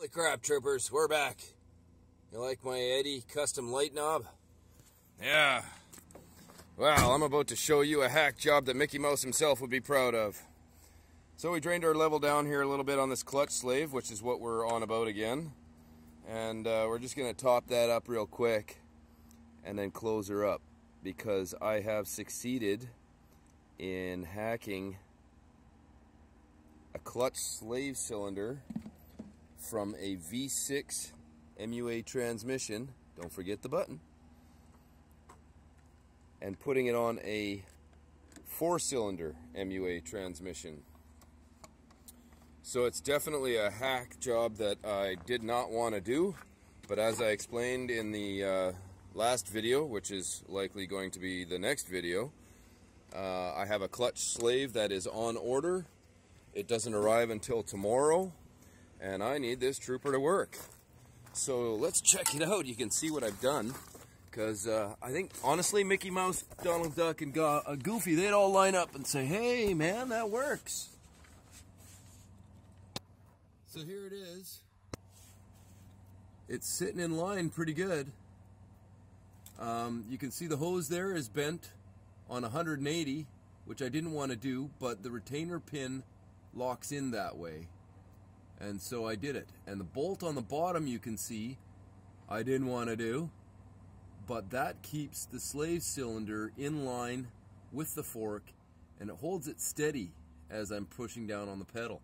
Holy crap, troopers, we're back. You like my Eddie custom light knob? Yeah. Well, I'm about to show you a hack job that Mickey Mouse himself would be proud of. So we drained our level down here a little bit on this clutch slave, which is what we're on about again. And uh, we're just going to top that up real quick and then close her up because I have succeeded in hacking a clutch slave cylinder from a V6 MUA transmission, don't forget the button, and putting it on a four-cylinder MUA transmission. So it's definitely a hack job that I did not want to do, but as I explained in the uh, last video, which is likely going to be the next video, uh, I have a clutch slave that is on order. It doesn't arrive until tomorrow, and I need this trooper to work. So let's check it out. You can see what I've done. Because uh, I think, honestly, Mickey Mouse, Donald Duck, and Go uh, Goofy, they'd all line up and say, hey, man, that works. So here it is. It's sitting in line pretty good. Um, you can see the hose there is bent on 180, which I didn't want to do, but the retainer pin locks in that way. And so I did it. And the bolt on the bottom you can see I didn't want to do, but that keeps the slave cylinder in line with the fork and it holds it steady as I'm pushing down on the pedal.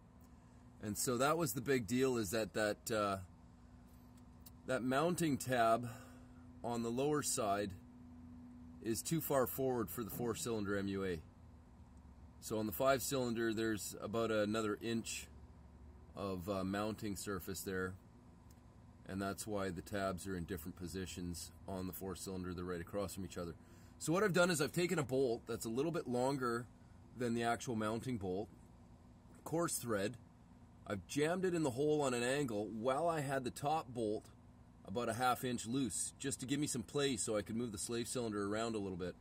And so that was the big deal is that that, uh, that mounting tab on the lower side is too far forward for the four cylinder MUA. So on the five cylinder there's about another inch of uh, mounting surface there. And that's why the tabs are in different positions on the four cylinder. They're right across from each other. So what I've done is I've taken a bolt that's a little bit longer than the actual mounting bolt coarse thread. I've jammed it in the hole on an angle while I had the top bolt about a half inch loose just to give me some play so I could move the slave cylinder around a little bit.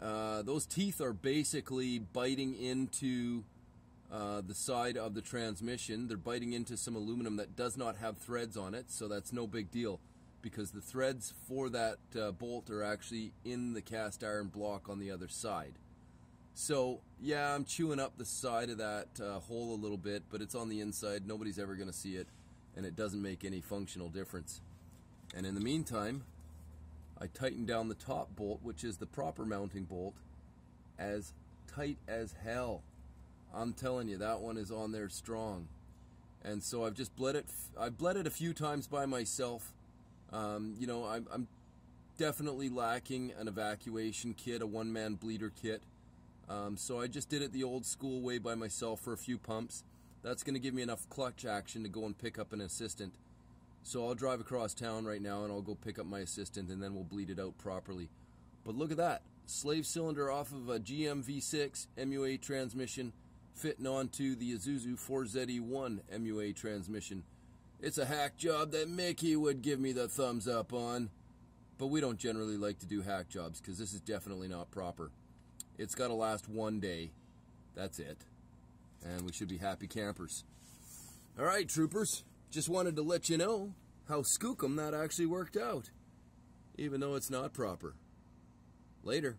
Uh, those teeth are basically biting into uh, the side of the transmission. They're biting into some aluminum that does not have threads on it, so that's no big deal because the threads for that uh, bolt are actually in the cast iron block on the other side. So, yeah, I'm chewing up the side of that uh, hole a little bit, but it's on the inside. Nobody's ever going to see it, and it doesn't make any functional difference. And in the meantime, I tighten down the top bolt, which is the proper mounting bolt, as tight as hell. I'm telling you, that one is on there strong. And so I've just bled it. I've bled it a few times by myself. Um, you know, I'm, I'm, definitely lacking an evacuation kit, a one-man bleeder kit. Um, so I just did it the old school way by myself for a few pumps. That's going to give me enough clutch action to go and pick up an assistant. So I'll drive across town right now and I'll go pick up my assistant and then we'll bleed it out properly. But look at that. Slave cylinder off of a GM V6 MUA transmission fitting onto the Isuzu 4ZE1 MUA transmission. It's a hack job that Mickey would give me the thumbs up on. But we don't generally like to do hack jobs because this is definitely not proper. It's got to last one day. That's it. And we should be happy campers. All right, troopers. Just wanted to let you know how skookum that actually worked out. Even though it's not proper. Later.